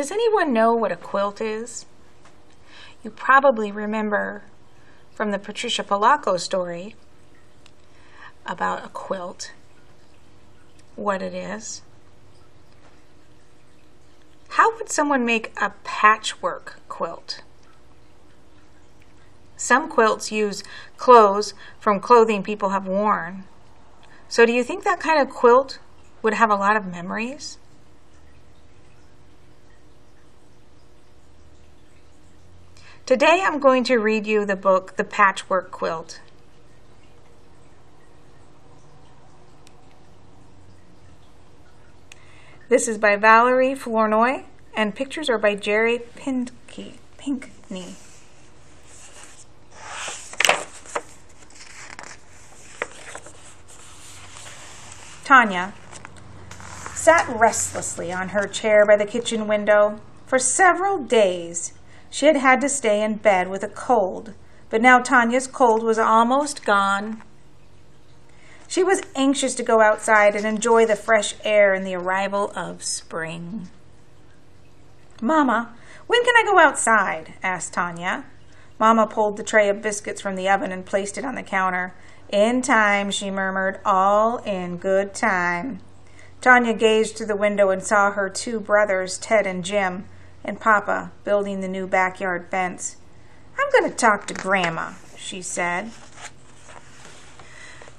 Does anyone know what a quilt is? You probably remember from the Patricia Polacco story about a quilt what it is. How would someone make a patchwork quilt? Some quilts use clothes from clothing people have worn. So, do you think that kind of quilt would have a lot of memories? Today I'm going to read you the book The Patchwork Quilt. This is by Valerie Flournoy, and pictures are by Jerry Pinkney. Tanya sat restlessly on her chair by the kitchen window. For several days she had had to stay in bed with a cold, but now Tanya's cold was almost gone. She was anxious to go outside and enjoy the fresh air and the arrival of spring. Mama, when can I go outside? asked Tanya. Mama pulled the tray of biscuits from the oven and placed it on the counter. In time, she murmured, all in good time. Tanya gazed through the window and saw her two brothers, Ted and Jim, and Papa building the new backyard fence. I'm going to talk to Grandma, she said.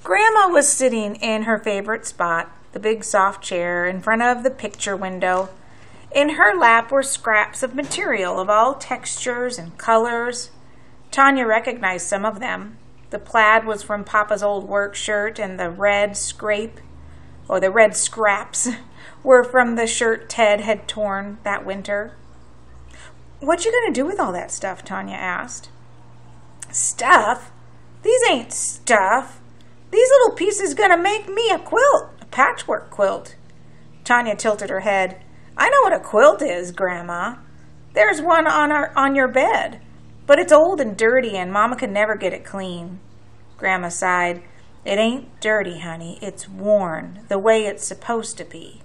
Grandma was sitting in her favorite spot, the big soft chair in front of the picture window. In her lap were scraps of material of all textures and colors. Tanya recognized some of them. The plaid was from Papa's old work shirt, and the red scrape, or the red scraps, were from the shirt Ted had torn that winter. What you gonna do with all that stuff? Tanya asked. Stuff? These ain't stuff. These little pieces gonna make me a quilt, a patchwork quilt. Tanya tilted her head. I know what a quilt is, Grandma. There's one on our on your bed, but it's old and dirty, and Mama could never get it clean. Grandma sighed. It ain't dirty, honey. It's worn, the way it's supposed to be.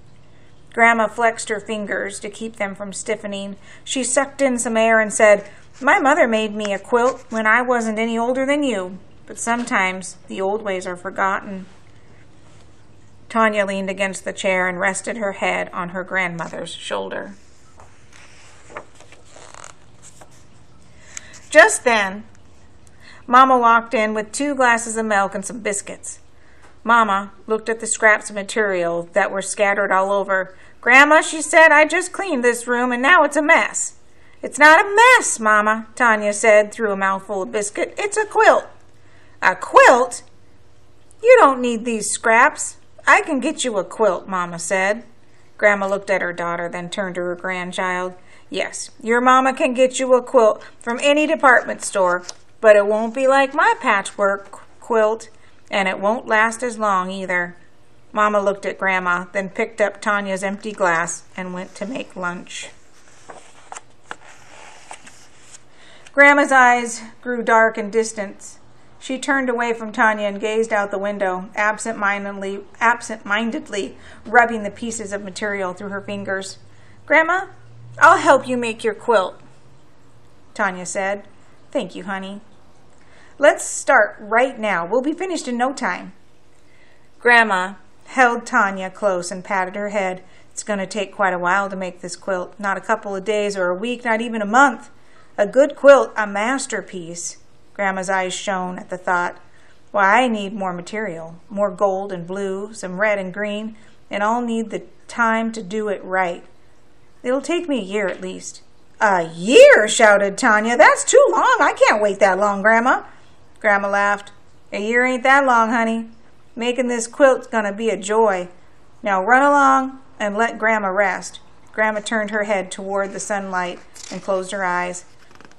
Grandma flexed her fingers to keep them from stiffening. She sucked in some air and said, My mother made me a quilt when I wasn't any older than you but sometimes the old ways are forgotten. Tanya leaned against the chair and rested her head on her grandmother's shoulder. Just then, Mama walked in with two glasses of milk and some biscuits. Mama looked at the scraps of material that were scattered all over. Grandma, she said, I just cleaned this room and now it's a mess. It's not a mess, Mama, Tanya said through a mouthful of biscuit. It's a quilt. A quilt? You don't need these scraps. I can get you a quilt, Mama said. Grandma looked at her daughter, then turned to her grandchild. Yes, your mama can get you a quilt from any department store, but it won't be like my patchwork quilt, and it won't last as long either. Mamma looked at Grandma, then picked up Tanya's empty glass and went to make lunch. Grandma's eyes grew dark and distant she turned away from Tanya and gazed out the window, absent-mindedly, absent-mindedly rubbing the pieces of material through her fingers. Grandma, I'll help you make your quilt, Tanya said. Thank you, honey. Let's start right now. We'll be finished in no time. Grandma held Tanya close and patted her head. It's going to take quite a while to make this quilt. Not a couple of days or a week, not even a month. A good quilt, a masterpiece. Grandma's eyes shone at the thought. Why, I need more material, more gold and blue, some red and green, and I'll need the time to do it right. It'll take me a year at least. A year, shouted Tanya. That's too long. I can't wait that long, Grandma. Grandma laughed. A year ain't that long, honey. Making this quilt's gonna be a joy. Now run along and let Grandma rest. Grandma turned her head toward the sunlight and closed her eyes.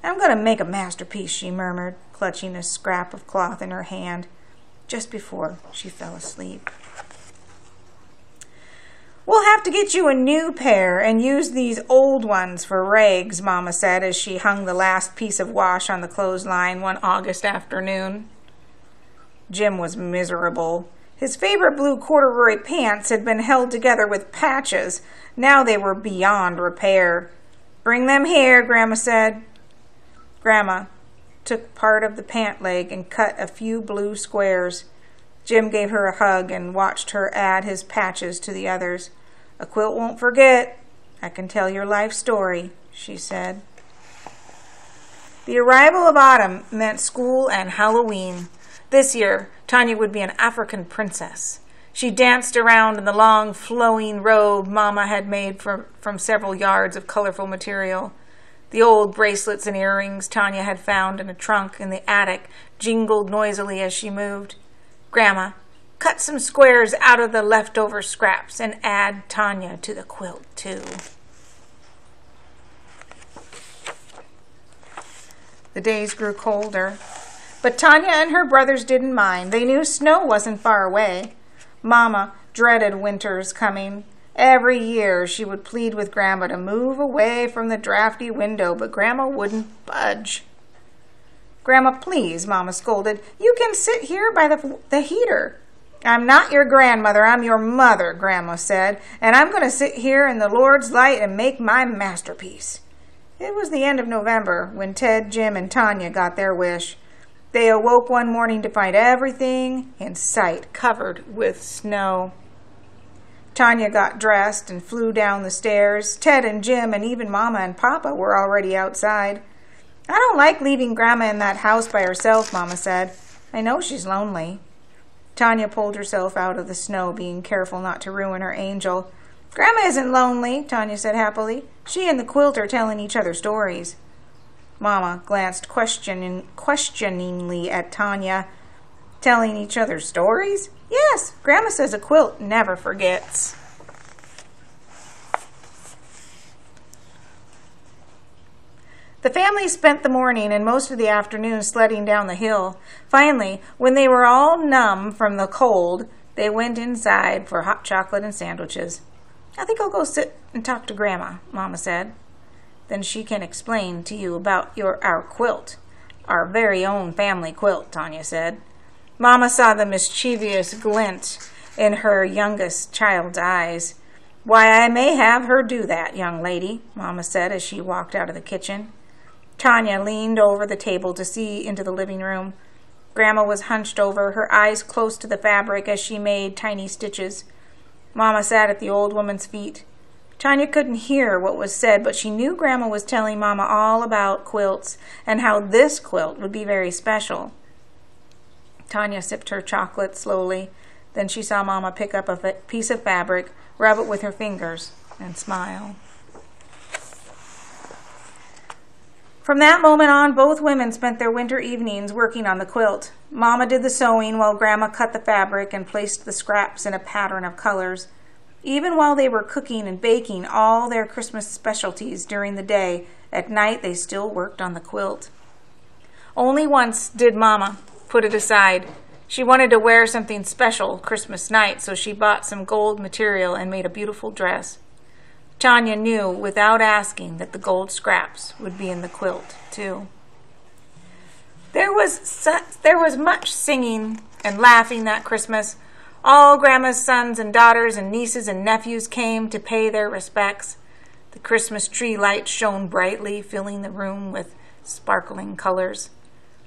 I'm going to make a masterpiece, she murmured clutching a scrap of cloth in her hand just before she fell asleep. We'll have to get you a new pair and use these old ones for rags, Mamma said as she hung the last piece of wash on the clothesline one August afternoon. Jim was miserable. His favorite blue corduroy pants had been held together with patches. Now they were beyond repair. Bring them here, Grandma said. Grandma took part of the pant leg and cut a few blue squares. Jim gave her a hug and watched her add his patches to the others. A quilt won't forget. I can tell your life story, she said. The arrival of autumn meant school and Halloween. This year, Tanya would be an African princess. She danced around in the long, flowing robe Mamma had made from, from several yards of colorful material. The old bracelets and earrings Tanya had found in a trunk in the attic jingled noisily as she moved. Grandma, cut some squares out of the leftover scraps and add Tanya to the quilt, too. The days grew colder. But Tanya and her brothers didn't mind. They knew snow wasn't far away. Mamma dreaded winter's coming. Every year she would plead with Grandma to move away from the drafty window, but Grandma wouldn't budge. Grandma, please, Mamma scolded. You can sit here by the, the heater. I'm not your grandmother, I'm your mother, Grandma said, and I'm going to sit here in the Lord's light and make my masterpiece. It was the end of November when Ted, Jim, and Tanya got their wish. They awoke one morning to find everything in sight covered with snow. Tanya got dressed and flew down the stairs. Ted and Jim and even Mama and Papa were already outside. I don't like leaving Grandma in that house by herself, Mama said. I know she's lonely. Tanya pulled herself out of the snow, being careful not to ruin her angel. Grandma isn't lonely, Tanya said happily. She and the quilt are telling each other stories. Mama glanced questioning, questioningly at Tanya. Telling each other stories? Yes, Grandma says a quilt never forgets. The family spent the morning and most of the afternoon sledding down the hill. Finally, when they were all numb from the cold, they went inside for hot chocolate and sandwiches. I think I'll go sit and talk to Grandma, Mama said. Then she can explain to you about your our quilt. Our very own family quilt, Tanya said. Mamma saw the mischievous glint in her youngest child's eyes. Why, I may have her do that, young lady, Mamma said as she walked out of the kitchen. Tanya leaned over the table to see into the living room. Grandma was hunched over, her eyes close to the fabric as she made tiny stitches. Mamma sat at the old woman's feet. Tanya couldn't hear what was said, but she knew Grandma was telling Mama all about quilts and how this quilt would be very special. Tanya sipped her chocolate slowly. Then she saw Mama pick up a piece of fabric, rub it with her fingers, and smile. From that moment on, both women spent their winter evenings working on the quilt. Mama did the sewing while Grandma cut the fabric and placed the scraps in a pattern of colors. Even while they were cooking and baking all their Christmas specialties during the day, at night they still worked on the quilt. Only once did Mamma put it aside. She wanted to wear something special Christmas night, so she bought some gold material and made a beautiful dress. Tanya knew without asking that the gold scraps would be in the quilt, too. There was, su- there was much singing and laughing that Christmas. All Grandma's sons and daughters and nieces and nephews came to pay their respects. The Christmas tree lights shone brightly, filling the room with sparkling colors.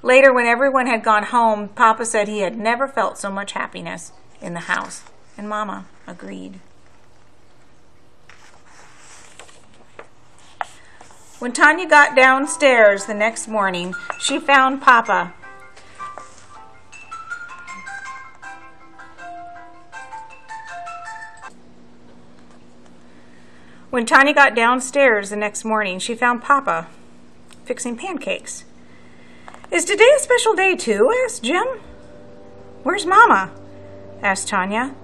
Later, when everyone had gone home, Papa said he had never felt so much happiness in the house, and Mama agreed. When Tanya got downstairs the next morning, she found Papa. When Tanya got downstairs the next morning, she found Papa fixing pancakes. Is today a special day too? asked Jim. Where's Mama? asked Tanya.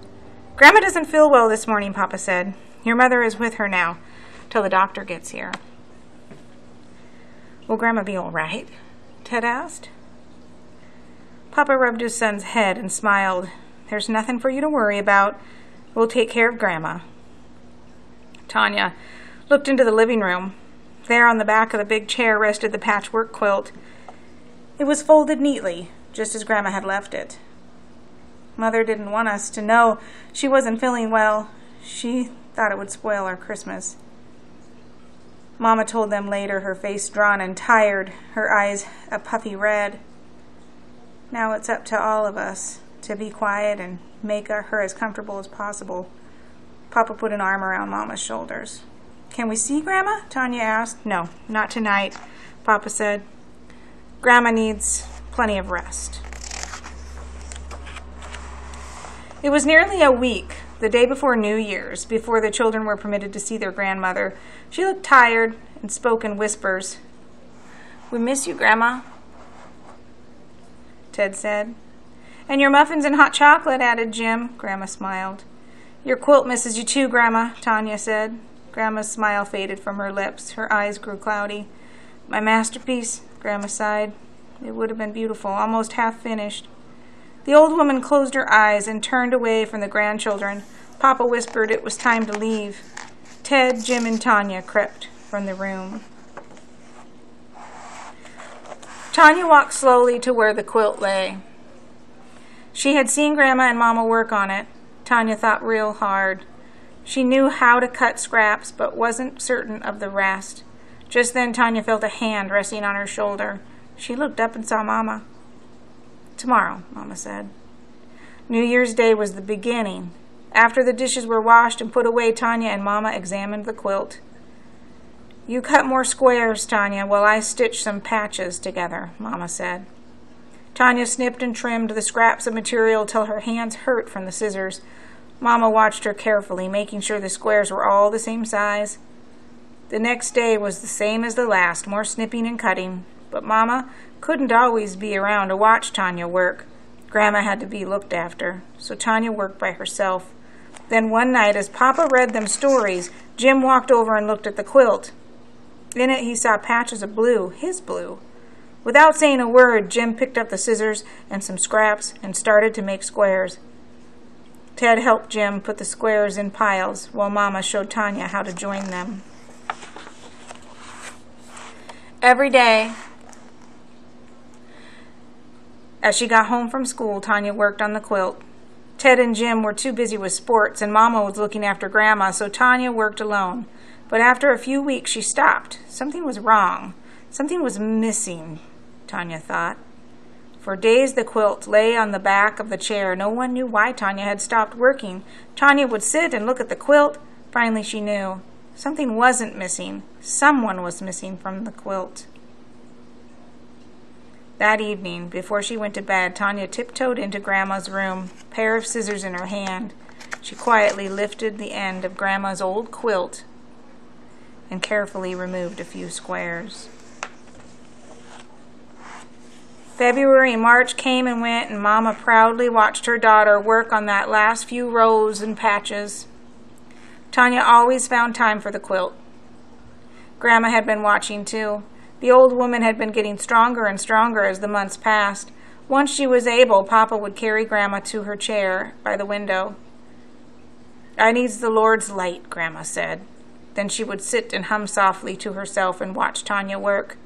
Grandma doesn't feel well this morning, Papa said. Your mother is with her now, till the doctor gets here. Will Grandma be all right? Ted asked. Papa rubbed his son's head and smiled. There's nothing for you to worry about. We'll take care of Grandma. Tanya looked into the living room. There on the back of the big chair rested the patchwork quilt. It was folded neatly, just as Grandma had left it. Mother didn't want us to know she wasn't feeling well. She thought it would spoil our Christmas. Mama told them later, her face drawn and tired, her eyes a puffy red. Now it's up to all of us to be quiet and make her as comfortable as possible. Papa put an arm around Mama's shoulders. Can we see Grandma? Tanya asked. No, not tonight, Papa said. Grandma needs plenty of rest. It was nearly a week, the day before New Year's, before the children were permitted to see their grandmother. She looked tired and spoke in whispers. We miss you, Grandma, Ted said. And your muffins and hot chocolate, added Jim. Grandma smiled. Your quilt misses you too, Grandma, Tanya said. Grandma's smile faded from her lips. Her eyes grew cloudy. My masterpiece, Grandma sighed. It would have been beautiful, almost half finished. The old woman closed her eyes and turned away from the grandchildren. Papa whispered it was time to leave. Ted, Jim, and Tanya crept from the room. Tanya walked slowly to where the quilt lay. She had seen Grandma and Mama work on it. Tanya thought real hard. She knew how to cut scraps, but wasn't certain of the rest. Just then Tanya felt a hand resting on her shoulder. She looked up and saw Mama. Tomorrow, Mama said. New Year's Day was the beginning. After the dishes were washed and put away, Tanya and Mama examined the quilt. You cut more squares, Tanya, while I stitch some patches together, Mama said. Tanya snipped and trimmed the scraps of material till her hands hurt from the scissors. Mama watched her carefully, making sure the squares were all the same size. The next day was the same as the last, more snipping and cutting. But Mama couldn't always be around to watch Tanya work. Grandma had to be looked after, so Tanya worked by herself. Then one night, as Papa read them stories, Jim walked over and looked at the quilt. In it, he saw patches of blue, his blue. Without saying a word, Jim picked up the scissors and some scraps and started to make squares. Ted helped Jim put the squares in piles while Mama showed Tanya how to join them. Every day, as she got home from school, Tanya worked on the quilt. Ted and Jim were too busy with sports, and Mama was looking after Grandma, so Tanya worked alone. But after a few weeks, she stopped. Something was wrong. Something was missing, Tanya thought. For days, the quilt lay on the back of the chair. No one knew why Tanya had stopped working. Tanya would sit and look at the quilt. Finally, she knew. Something wasn't missing. Someone was missing from the quilt. That evening, before she went to bed, Tanya tiptoed into Grandma's room, pair of scissors in her hand. She quietly lifted the end of Grandma's old quilt and carefully removed a few squares. February and March came and went, and Mama proudly watched her daughter work on that last few rows and patches. Tanya always found time for the quilt. Grandma had been watching too. The old woman had been getting stronger and stronger as the months passed. Once she was able, Papa would carry Grandma to her chair by the window. I needs the Lord's light, Grandma said. Then she would sit and hum softly to herself and watch Tanya work.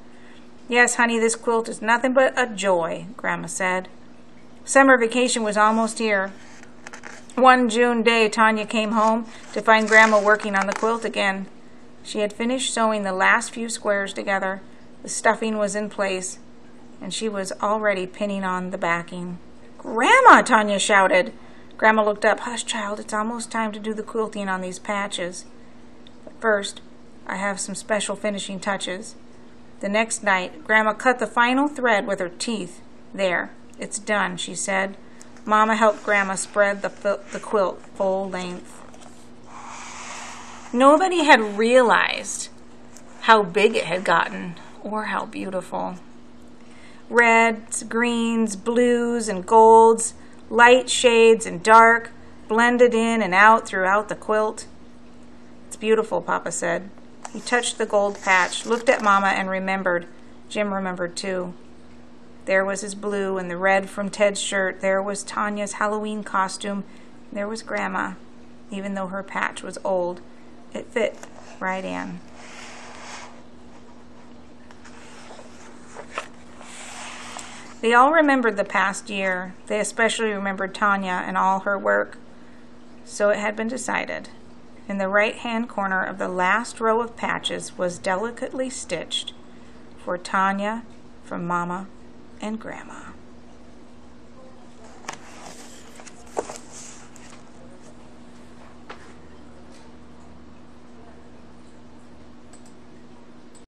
Yes, honey, this quilt is nothing but a joy, Grandma said. Summer vacation was almost here. One June day, Tanya came home to find Grandma working on the quilt again. She had finished sewing the last few squares together. The stuffing was in place, and she was already pinning on the backing. Grandma! Tanya shouted. Grandma looked up. Hush, child, it's almost time to do the quilting on these patches. But first, I have some special finishing touches. The next night, Grandma cut the final thread with her teeth. There, it's done, she said. Mama helped Grandma spread the, the quilt full length. Nobody had realized how big it had gotten or how beautiful. Reds, greens, blues, and golds, light shades and dark, blended in and out throughout the quilt. It's beautiful, Papa said. He touched the gold patch, looked at Mama, and remembered. Jim remembered too. There was his blue and the red from Ted's shirt. There was Tanya's Halloween costume. There was Grandma, even though her patch was old. It fit right in. They all remembered the past year. They especially remembered Tanya and all her work. So it had been decided. In the right hand corner of the last row of patches was delicately stitched for Tanya, from Mama, and Grandma.